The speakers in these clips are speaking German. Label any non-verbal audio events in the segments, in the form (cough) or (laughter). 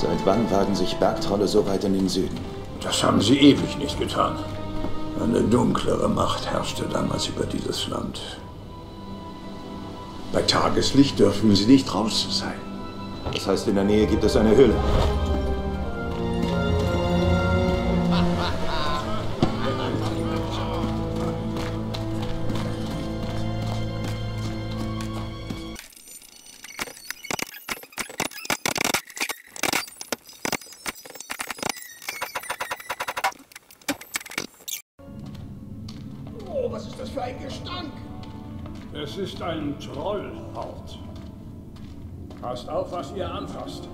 Seit wann wagen sich Bergtrolle so weit in den Süden? Das haben sie ewig nicht getan. Eine dunklere Macht herrschte damals über dieses Land. Bei Tageslicht dürfen sie nicht draußen sein. Das heißt, in der Nähe gibt es eine Höhle. Für ein Gestank? Es ist ein Trollhort. Passt auf, was ihr anfasst.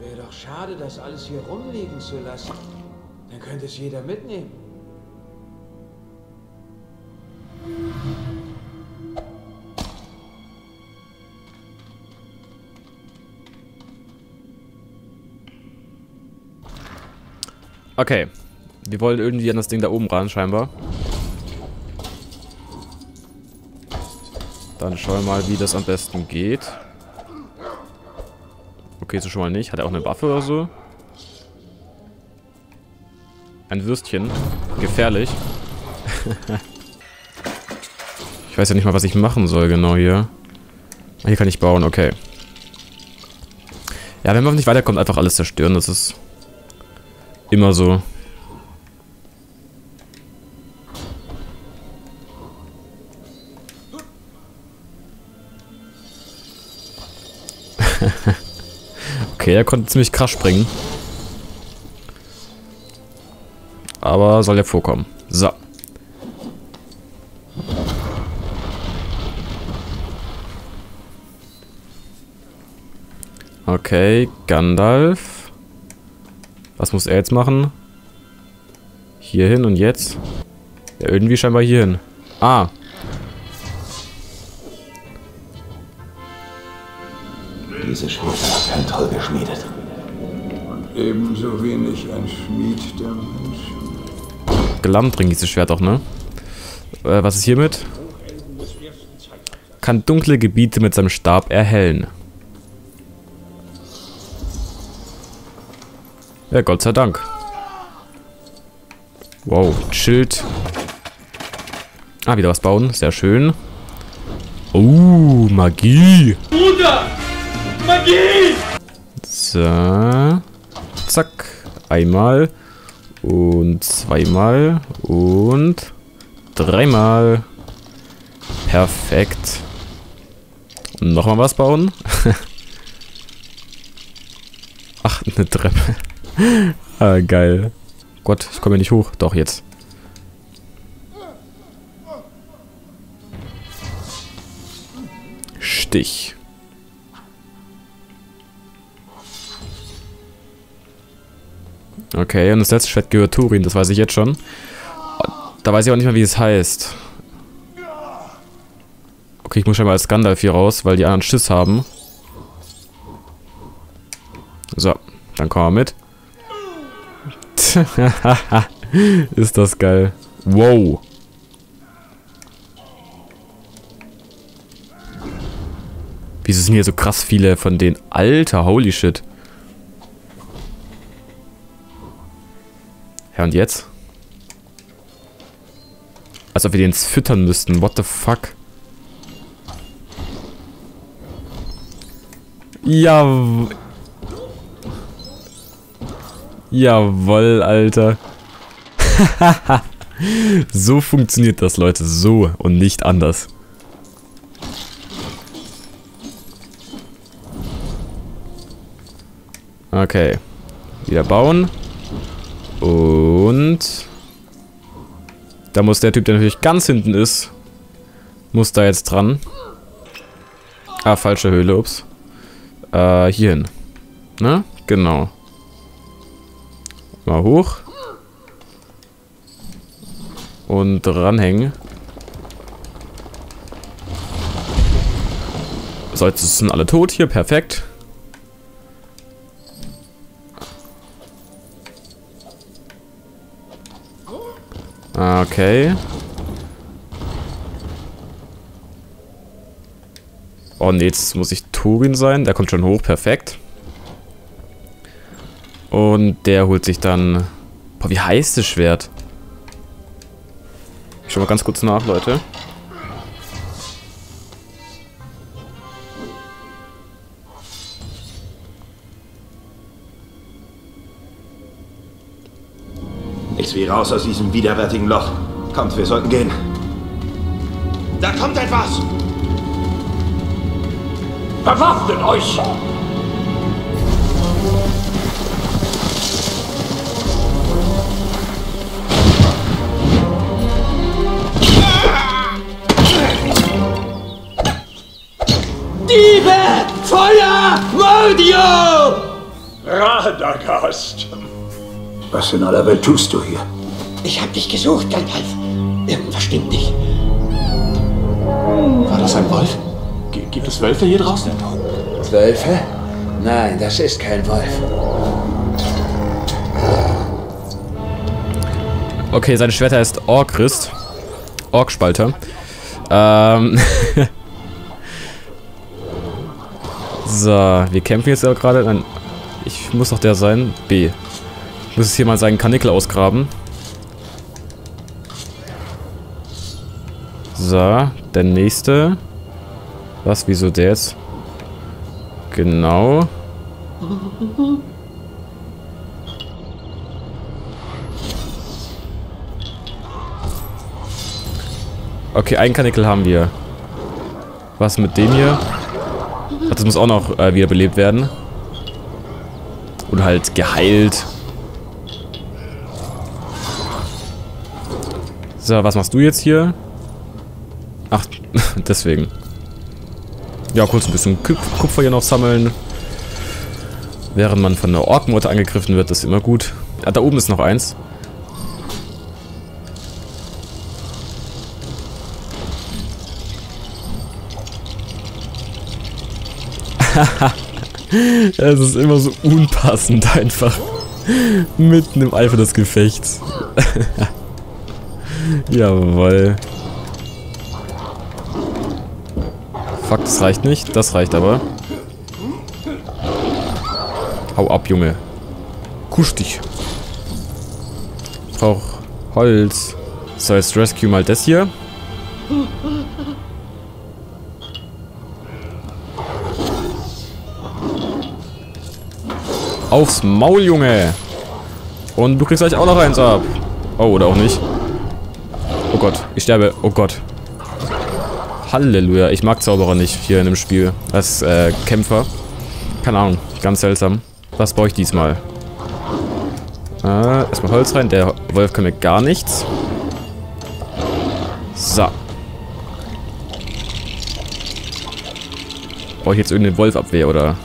Wäre doch schade, das alles hier rumliegen zu lassen. Dann könnte es jeder mitnehmen. Okay. Wir wollen irgendwie an das Ding da oben ran, scheinbar. Dann schauen wir mal, wie das am besten geht. Okay, so schon mal nicht. Hat er auch eine Waffe oder so? Ein Würstchen. Gefährlich. (laughs) ich weiß ja nicht mal, was ich machen soll genau hier. Ah, hier kann ich bauen, okay. Ja, wenn man nicht weiterkommt, einfach alles zerstören. Das ist immer so. (laughs) okay, er konnte ziemlich krass springen. Aber soll ja vorkommen. So. Okay, Gandalf. Was muss er jetzt machen? Hier hin und jetzt? Ja, irgendwie scheinbar hier hin. Ah. Diese Schwert hat kein Troll geschmiedet. Ebenso wenig ein Schmied der Menschen. Gelammt bringt dieses Schwert auch, ne? Äh, was ist hiermit? Kann dunkle Gebiete mit seinem Stab erhellen. Ja, Gott sei Dank. Wow, Schild. Ah, wieder was bauen. Sehr schön. Oh, Magie. Bruder! Magie! So. Zack. Einmal. Und zweimal. Und dreimal. Perfekt. Und nochmal was bauen. (laughs) Ach, eine Treppe. (laughs) ah, geil. Gott, ich komme hier nicht hoch. Doch, jetzt. Stich. Okay, und das letzte Schwert gehört Turin, das weiß ich jetzt schon. Da weiß ich auch nicht mehr, wie es heißt. Okay, ich muss schon mal als Gandalf hier raus, weil die anderen Schiss haben. So, dann kommen wir mit. (laughs) Ist das geil. Wow. Wieso sind hier so krass viele von den... Alter, holy shit. Ja, und jetzt? Als ob wir den füttern müssten. What the fuck? Ja. Jawoll, Alter. (laughs) so funktioniert das, Leute. So und nicht anders. Okay. Wieder bauen. Und... Da muss der Typ, der natürlich ganz hinten ist, muss da jetzt dran. Ah, falsche Höhle, ups. Äh, hier hin. Ne? Genau. Mal hoch. Und ranhängen. So, jetzt sind alle tot hier. Perfekt. Okay. Oh ne, jetzt muss ich Turin sein. Der kommt schon hoch, perfekt. Und der holt sich dann... Boah, wie heißt das Schwert? Ich schau mal ganz kurz nach, Leute. Nichts wie raus aus diesem widerwärtigen Loch. Kommt, wir sollten gehen. Da kommt etwas! Bewaffnet euch! Feuer! Mordio! Radagast! Was in aller Welt tust du hier? Ich hab dich gesucht, Gandalf. Irgendwas stimmt nicht. War das ein Wolf? G gibt es Wölfe hier draußen? Wölfe? Nein, das ist kein Wolf. Okay, sein Schwerter ist Orkrist. Orkspalter. Ähm. (laughs) so, wir kämpfen jetzt ja gerade. Nein, ich muss doch der sein. B. Ich muss jetzt hier mal seinen Kanickel ausgraben. So, der nächste. Was, wieso der jetzt? Genau. Okay, einen Kanickel haben wir. Was mit dem hier? Das muss auch noch äh, wiederbelebt werden. Oder halt geheilt. So, was machst du jetzt hier? Ach, (laughs) deswegen. Ja, kurz ein bisschen Kup Kupfer hier noch sammeln. Während man von der Orkmotte angegriffen wird, ist immer gut. Ah, da oben ist noch eins. (laughs) Es ist immer so unpassend einfach. Mitten im Eifer des Gefechts. (laughs) Jawoll. Fuck, das reicht nicht. Das reicht aber. Hau ab, Junge. Kusch dich. Ich brauch Holz. So, jetzt rescue mal das hier. Aufs Maul, Junge. Und du kriegst gleich auch noch eins ab. Oh, oder auch nicht. Oh Gott, ich sterbe. Oh Gott. Halleluja. Ich mag Zauberer nicht hier in dem Spiel. Als äh, Kämpfer. Keine Ahnung. Ganz seltsam. Was brauche ich diesmal? Äh, erstmal Holz rein. Der Wolf kann mir gar nichts. So. Brauche ich jetzt irgendeine Wolfabwehr oder...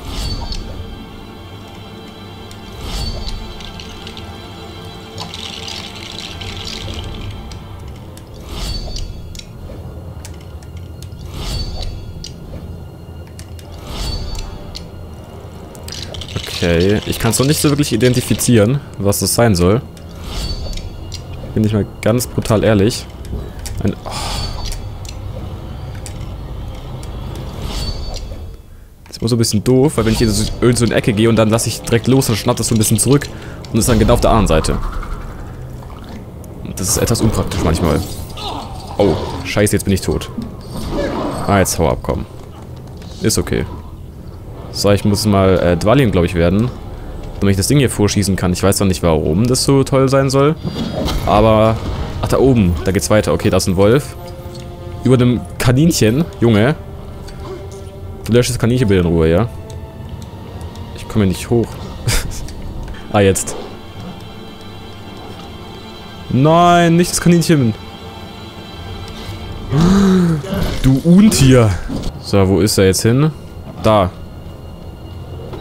Okay, ich kann es noch nicht so wirklich identifizieren, was das sein soll. Bin ich mal ganz brutal ehrlich. Ein, oh. Das ist immer so ein bisschen doof, weil wenn ich hier so, irgend so in die Ecke gehe und dann lasse ich direkt los, dann schnappt das so ein bisschen zurück und ist dann genau auf der anderen Seite. Das ist etwas unpraktisch manchmal. Oh, scheiße, jetzt bin ich tot. Ah, jetzt hau ab, komm. Ist okay. So, ich muss mal äh, Dwalin, glaube ich, werden. Damit ich das Ding hier vorschießen kann. Ich weiß noch nicht, warum das so toll sein soll. Aber... Ach, da oben. Da geht's weiter. Okay, da ist ein Wolf. Über dem Kaninchen. Junge. Du löscht das Kaninchen bitte in Ruhe, ja? Ich komme nicht hoch. (laughs) ah, jetzt. Nein, nicht das Kaninchen. (gasps) Du Untier. So, wo ist er jetzt hin? Da.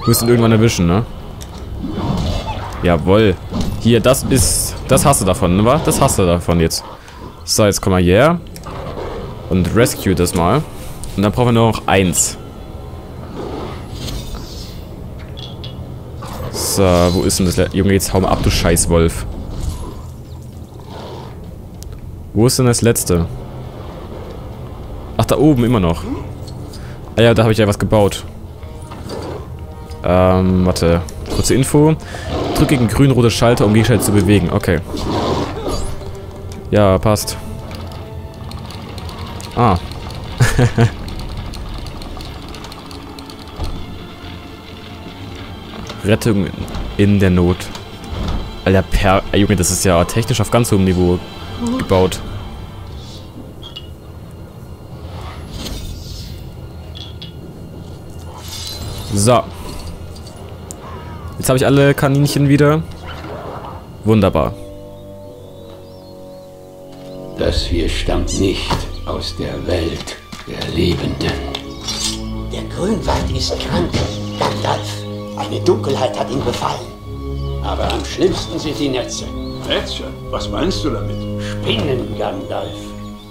Ihn irgendwann erwischen, ne? Jawoll. Hier, das ist... Das hast du davon, ne? Das hast du davon jetzt. So, jetzt komm mal hierher. Und rescue das mal. Und dann brauchen wir nur noch eins. So, wo ist denn das? Junge, jetzt hau mal ab, du Scheißwolf. Wo ist denn das letzte? Ach, da oben immer noch. Ah ja, da habe ich ja was gebaut. Ähm, warte. Kurze Info. Drücke gegen grün-rote Schalter, um Gegenstände zu bewegen. Okay. Ja, passt. Ah. (laughs) Rettung in der Not. Alter, per... Junge, das ist ja technisch auf ganz hohem Niveau gebaut. So. Jetzt habe ich alle Kaninchen wieder. Wunderbar. Das hier stammt nicht aus der Welt der Lebenden. Der Grünwald ist krank, Gandalf. Eine Dunkelheit hat ihn befallen. Aber am schlimmsten sind die Netze. Netze? Was meinst du damit? Spinnen, Gandalf.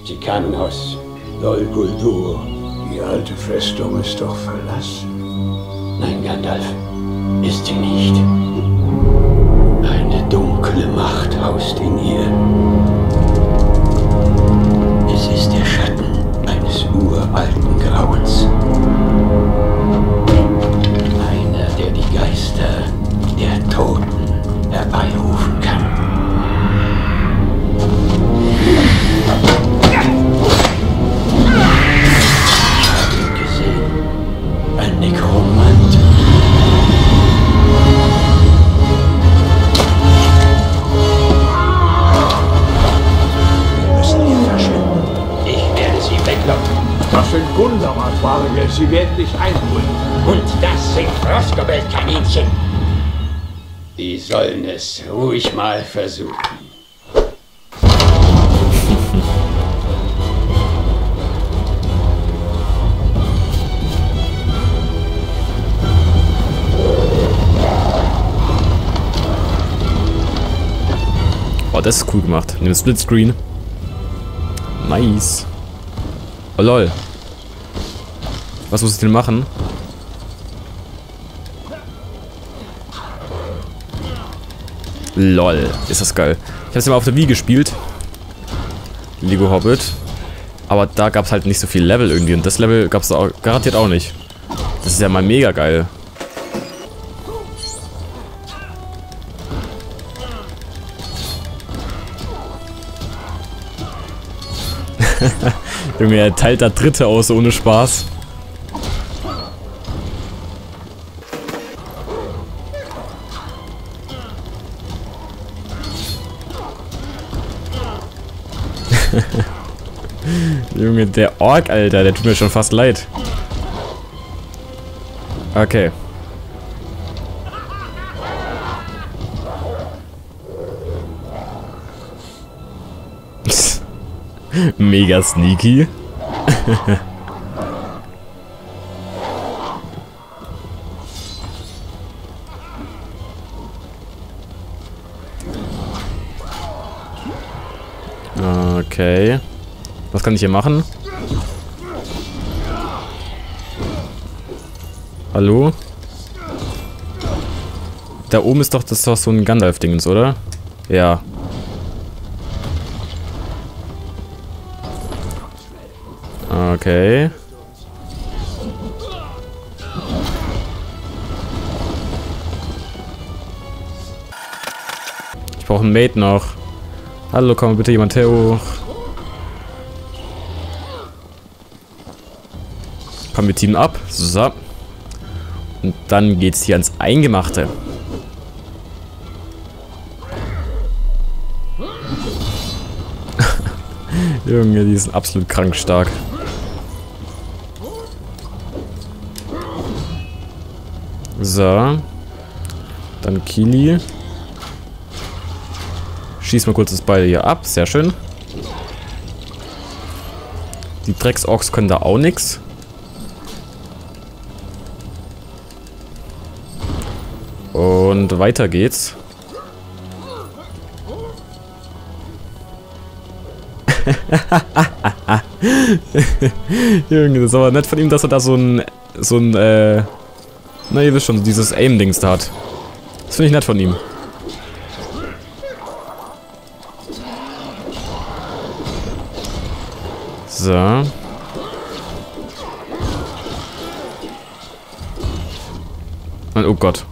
Sie kamen aus Dol Guldur. Die alte Festung ist doch verlassen. Nein, Gandalf, ist sie nicht. Eine dunkle Macht haust in ihr. Es ist der Schatten eines uralten Grauens. Die sollen es ruhig mal versuchen. Oh, das ist cool gemacht. Nimm Splitscreen. Nice. Oh lol. Was muss ich denn machen? Lol, ist das geil. Ich habe es ja mal auf der Wii gespielt. Lego Hobbit. Aber da gab es halt nicht so viel Level irgendwie. Und das Level gab es garantiert auch nicht. Das ist ja mal mega geil. (laughs) Junge, er teilt da Dritte aus ohne Spaß. (laughs) Junge, der Ork, Alter, der tut mir schon fast leid. Okay. (laughs) Mega sneaky. (laughs) Okay. Was kann ich hier machen? Hallo? Da oben ist doch das ist doch so ein Gandalf-Dingens, oder? Ja. Okay. Ich brauche einen Mate noch. Hallo, komm bitte jemand her hoch. Komm, wir teamen ab. So. Und dann geht's hier ans Eingemachte. (laughs) Junge, die sind absolut krank stark. So. Dann Kili. Schieß mal kurz das beide hier ab. Sehr schön. Die Drecksorks können da auch nichts. Und weiter geht's. (laughs) Junge, das ist aber nett von ihm, dass er da so ein, so ein, äh, na ihr wisst schon, dieses Aim-Dings da hat. Das finde ich nett von ihm. So. Und, oh Gott.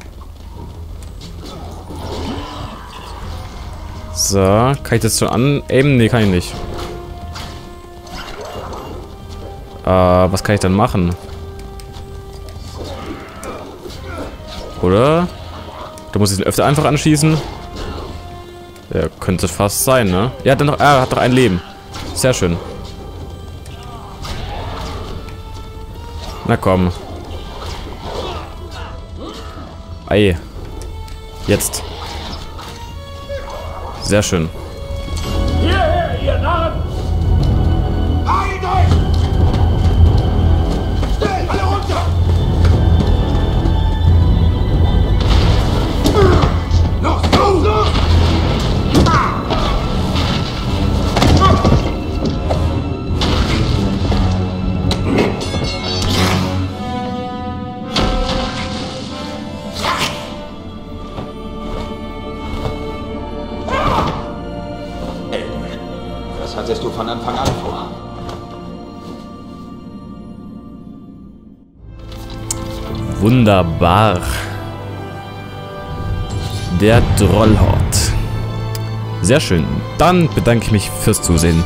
So, kann ich das schon anaimen? Nee, kann ich nicht. Äh, was kann ich dann machen? Oder? Da muss ich ihn öfter einfach anschießen. Ja, könnte fast sein, ne? Ja, dann noch, er hat doch ein Leben. Sehr schön. Na komm. Ei. Jetzt. Sehr schön. Hattest du von Anfang an vor? Wunderbar. Der Drollhort. Sehr schön. Dann bedanke ich mich fürs Zusehen.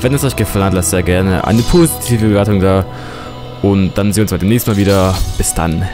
Wenn es euch gefallen hat, lasst sehr gerne eine positive Bewertung da. Und dann sehen wir uns beim nächsten Mal wieder. Bis dann.